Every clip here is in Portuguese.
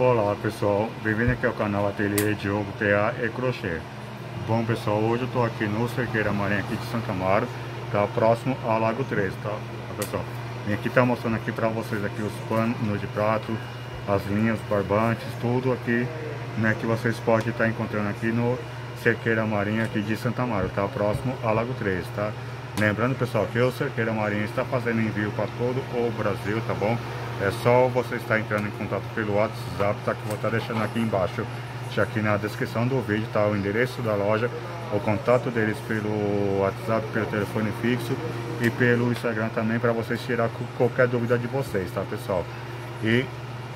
Olá pessoal, bem-vindo aqui ao canal Ateliê Diogo TA e Crochê Bom pessoal, hoje eu estou aqui no Cerqueira Marinha aqui de Santa Amaro Tá próximo ao Lago 13, tá? tá pessoal, vim aqui tá mostrando aqui para vocês aqui os panos de prato As linhas, barbantes, tudo aqui né, Que vocês podem estar tá encontrando aqui no Cerqueira Marinha aqui de Santa Amaro Tá próximo ao Lago 13, tá? Lembrando pessoal que o Cerqueira Marinha está fazendo envio para todo o Brasil, tá bom? É só você estar entrando em contato pelo WhatsApp, tá? Que eu vou estar deixando aqui embaixo, aqui na descrição do vídeo, tá? O endereço da loja, o contato deles pelo WhatsApp, pelo telefone fixo e pelo Instagram também, para vocês tirar qualquer dúvida de vocês, tá pessoal? E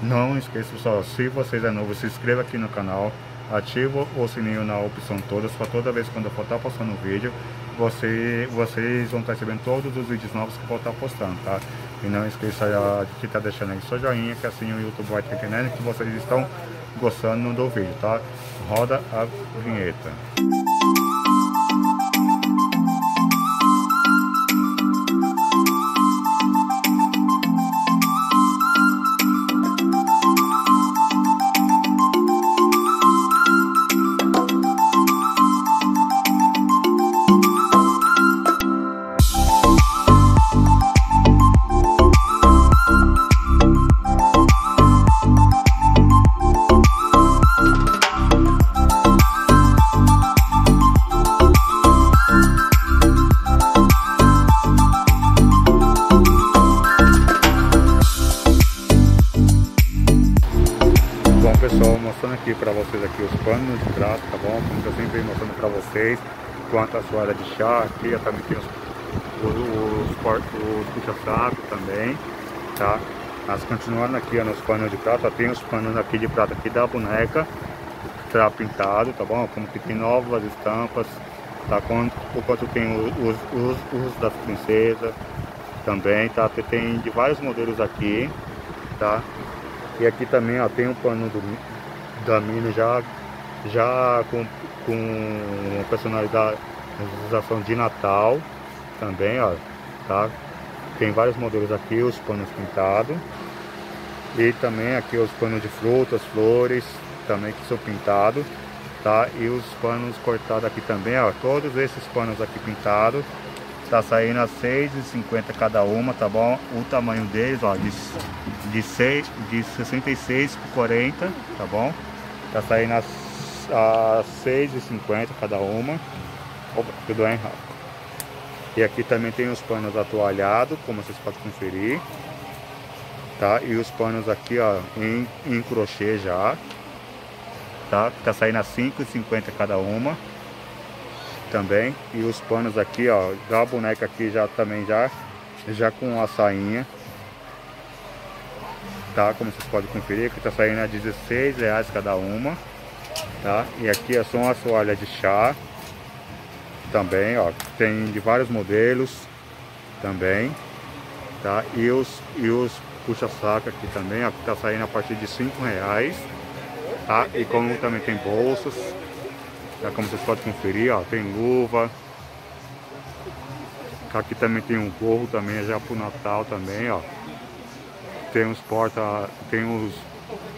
não esqueça pessoal, se vocês é novo, se inscreva aqui no canal, ativa o sininho na opção todas, para toda vez quando eu for estar postando um vídeo, você, vocês vão estar recebendo todos os vídeos novos que eu vou estar postando, tá? E não esqueça de estar deixando aí seu joinha, que assim o YouTube vai estar entendendo que vocês estão gostando do vídeo, tá? Roda a vinheta. Aqui os panos de prato, tá bom? Como eu sempre venho mostrando para vocês, quanto a soalha de chá, aqui já também tem os, os, os, os puxa-saco também, tá? Mas continuando aqui ó, nos panos de prato, ó, tem os panos aqui de prata aqui da boneca, tá pintado, tá bom? Como que tem novas estampas, tá? Quanto, o quanto tem os, os, os das princesas também, tá? Tem de vários modelos aqui, tá? E aqui também ó, tem um pano do, da Mino já, já com, com personalização de Natal também, ó, tá? Tem vários modelos aqui, os panos pintados. E também aqui os panos de frutas, flores, também que são pintados, tá? E os panos cortados aqui também, ó, todos esses panos aqui pintados Tá saindo a 6,50 cada uma, tá bom? O tamanho deles, ó, de, de, 6, de 66 por 40, tá bom? Tá saindo a, a 6,50 cada uma. Tudo bem, E aqui também tem os panos atualhados, como vocês podem conferir. Tá? E os panos aqui, ó, em, em crochê já. Tá? Tá saindo a 5,50 cada uma também. E os panos aqui, ó, da boneca aqui já também já, já com a sainha. Tá, como vocês podem conferir, aqui tá saindo a 16 reais cada uma. Tá? E aqui são as toalhas de chá. Também, ó, tem de vários modelos também. Tá? E os, e os puxa-saco aqui também, ó, que tá saindo a partir de 5 reais. Tá? E como também tem bolsas, já como vocês podem conferir, ó, tem luva. Aqui também tem um gorro também, já pro Natal também, ó. Tem os porta, tem os,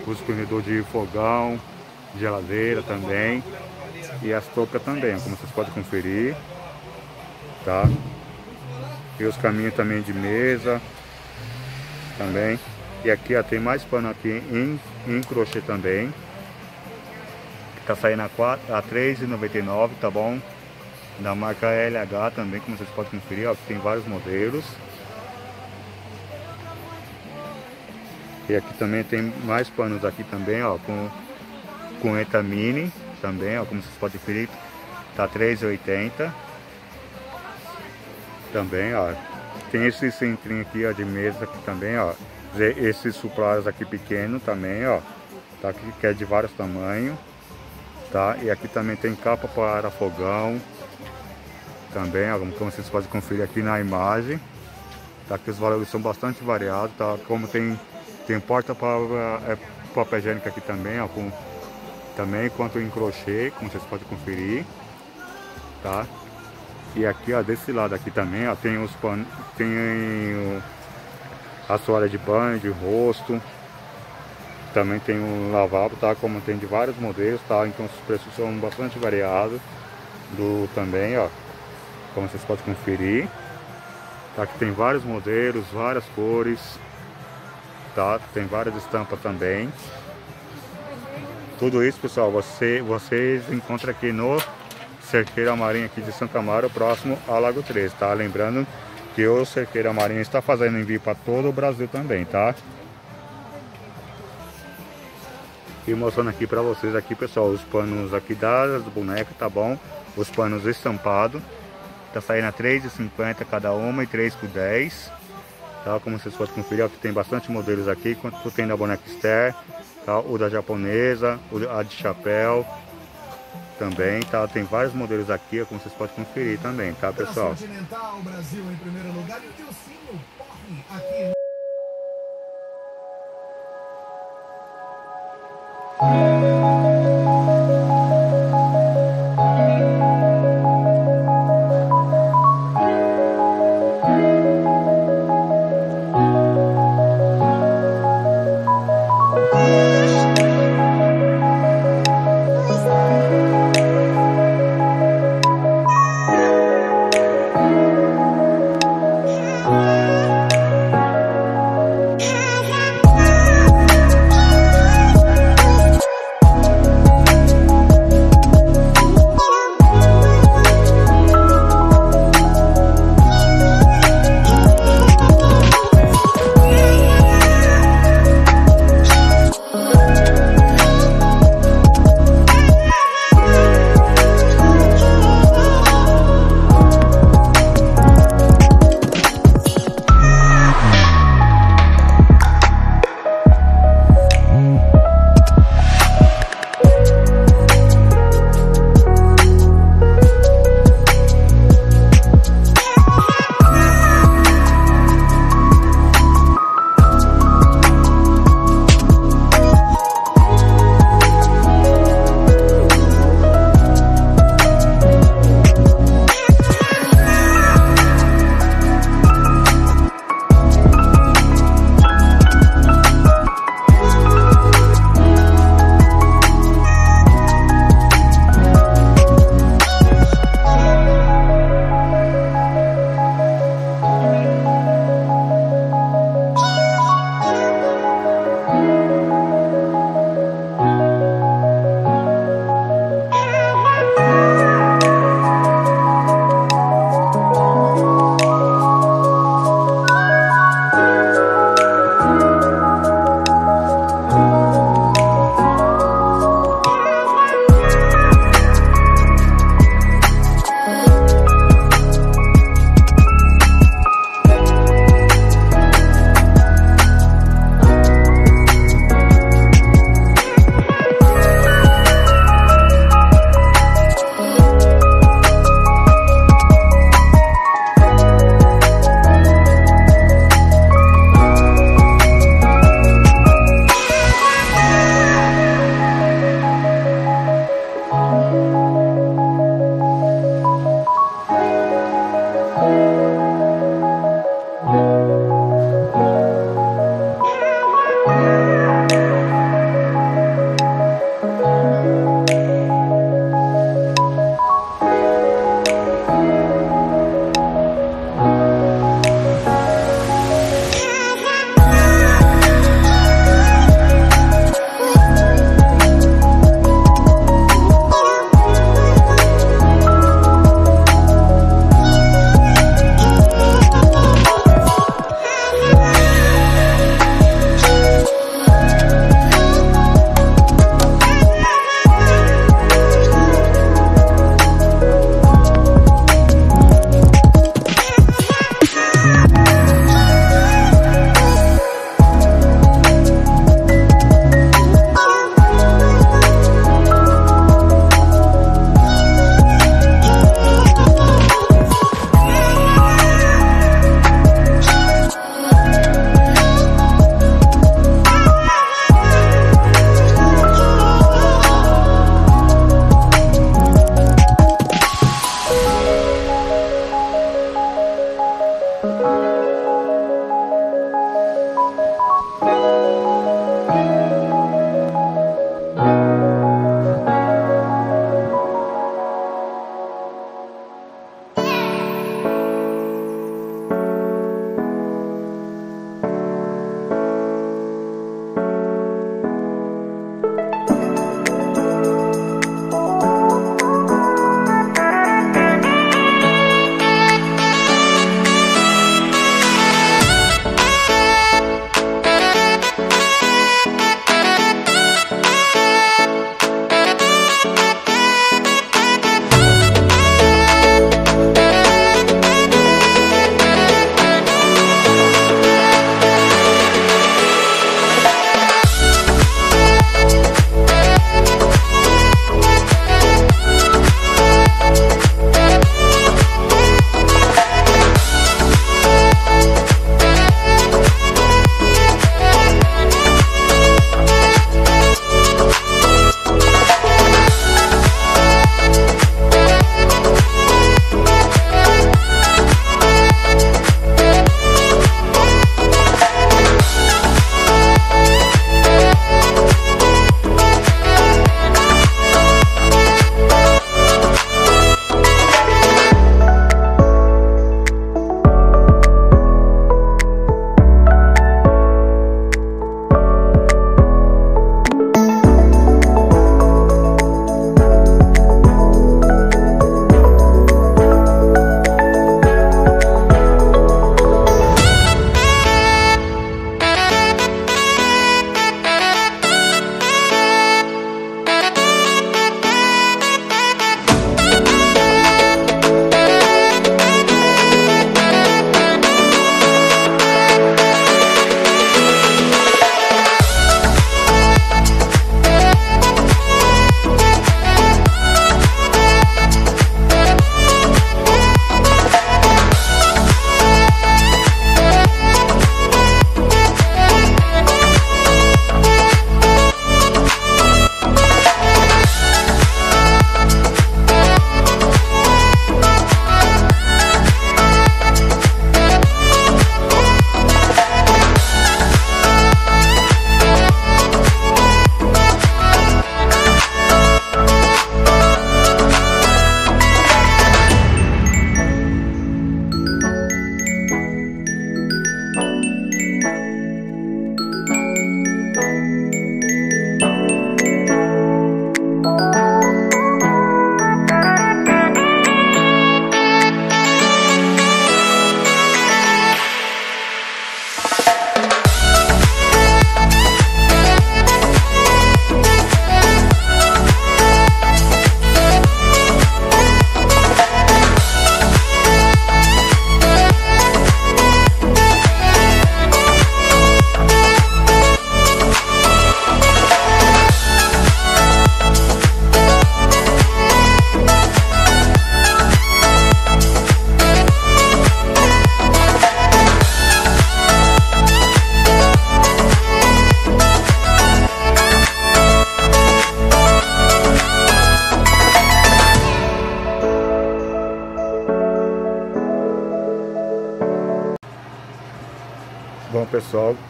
os de fogão, geladeira também. E as toucas também, como vocês podem conferir. Tá? E os caminhos também de mesa. Também. E aqui ó, tem mais pano aqui em, em crochê também. Tá saindo a, 4, a 3,99, tá bom? Da marca LH também, como vocês podem conferir, ó, tem vários modelos. E aqui também tem mais panos aqui também, ó, com, com etamine também, ó, como vocês podem conferir, tá 3,80. Também, ó. Tem esse centrinho aqui, ó, de mesa aqui também, ó. Esses suplares aqui pequeno também, ó. Tá aqui, que é de vários tamanhos tá? E aqui também tem capa para fogão, também, ó, como vocês podem conferir aqui na imagem, tá? Que os valores são bastante variados, tá? Como tem, tem porta para é, papel higiênico aqui também, ó, com, também quanto em crochê, como vocês podem conferir, tá? E aqui, ó, desse lado aqui também, ó, tem os pan... tem a soalha de banho, de rosto, Também tem um lavabo, tá? Como tem de vários modelos, tá? Então os preços são bastante variados. Do também, ó. Como vocês podem conferir. Tá? Aqui tem vários modelos, várias cores. Tá? Tem várias estampas também. Tudo isso, pessoal, você, vocês encontram aqui no Cerqueira Marinha aqui de Santa Maria, próximo ao Lago 13, tá? Lembrando que o Cerqueira Marinha está fazendo envio para todo o Brasil também, tá? E mostrando aqui para vocês aqui, pessoal, os panos aqui das bonecas, tá bom? Os panos estampados. Tá saindo a R$3,50 cada uma e 3 por 10. Tá? Como vocês podem conferir, aqui tem bastante modelos aqui, quanto tem da boneca Esther, tá? o da japonesa, a de chapéu também, tá? Tem vários modelos aqui, como vocês podem conferir também, tá, pessoal? Brasil em primeiro lugar e o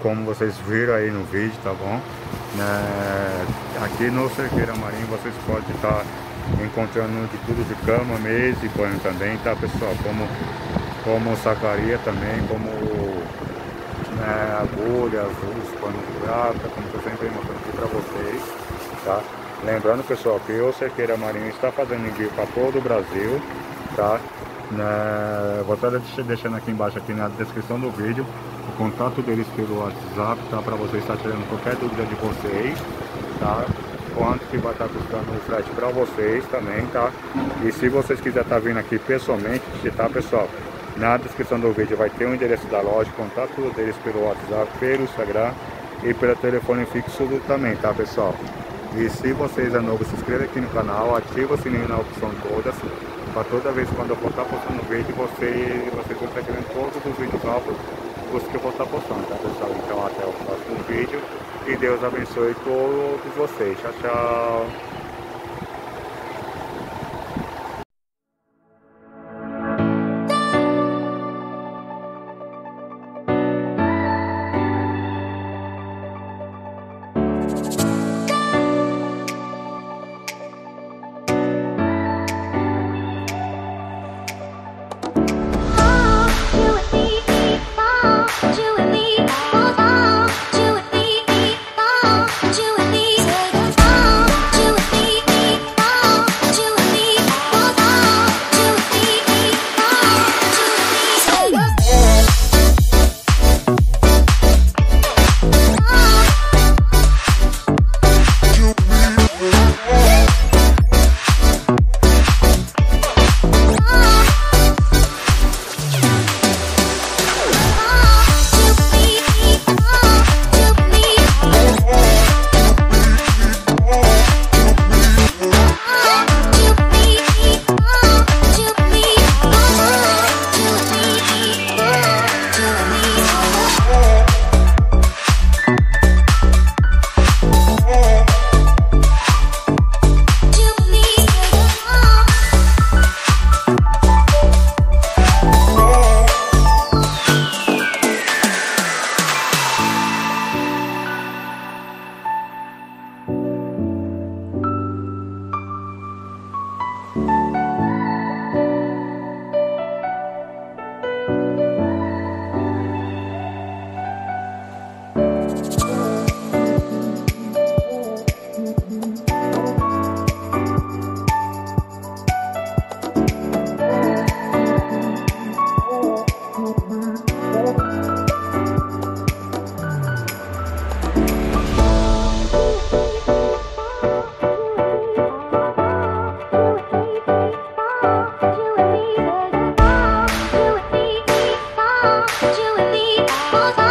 como vocês viram aí no vídeo, tá bom? É, aqui no Cerqueira Marinho vocês podem estar encontrando de tudo de cama, mesa e banho também, tá pessoal? Como, como sacaria também, como né, agulhas, os panos de prata, como eu sempre mostrando aqui para vocês, tá? Lembrando pessoal que o Cerqueira Marinho está fazendo envio para todo o Brasil, tá? É, vou estar deixando aqui embaixo aqui na descrição do vídeo o contato deles pelo WhatsApp, tá? Para vocês estar tirando qualquer dúvida de vocês, tá? Quanto que vai estar custando o frete para vocês também, tá? E se vocês quiserem estar vindo aqui pessoalmente, tá pessoal? Na descrição do vídeo vai ter o endereço da loja, contato deles pelo WhatsApp, pelo Instagram e pelo telefone fixo também, tá pessoal? E se vocês é novo, se inscreva aqui no canal, ativa o sininho na opção todas, para toda vez quando eu for estar postando vídeo, você, vocês vão estar vendo todos os vídeos novos que eu vou estar postando, tá pessoal? Então até o próximo vídeo e Deus abençoe todos vocês. Tchau, tchau. 我